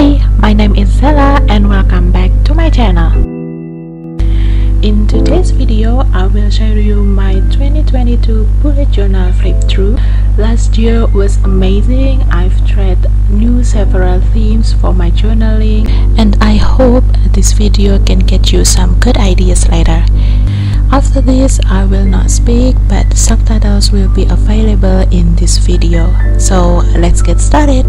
Hi, my name is Zella and welcome back to my channel. In today's video, I will show you my 2022 bullet journal flip through. Last year was amazing. I've tried new several themes for my journaling and I hope this video can get you some good ideas later. After this, I will not speak, but subtitles will be available in this video. So let's get started.